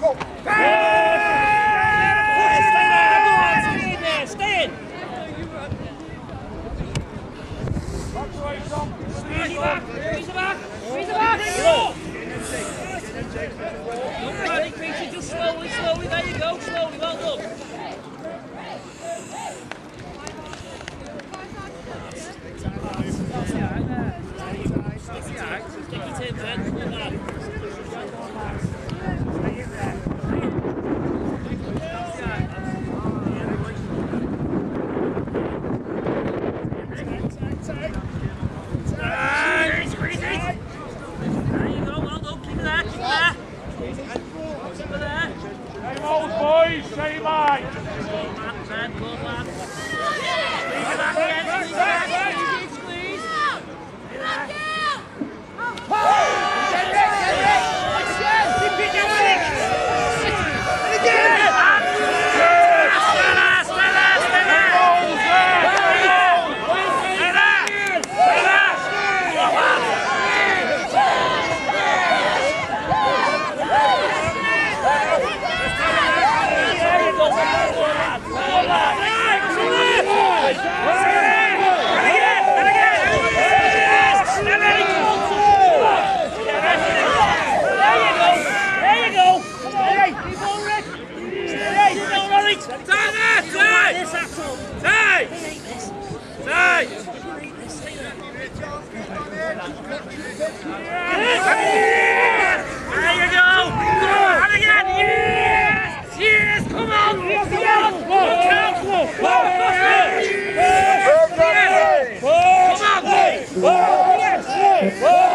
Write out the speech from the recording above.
Go. Stand. Slowly, slowly, there you go, slowly, well done. Boys, same Whoa!